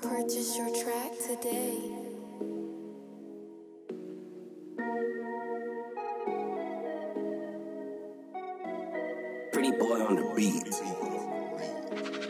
Purchase your track today. Pretty boy on the beat.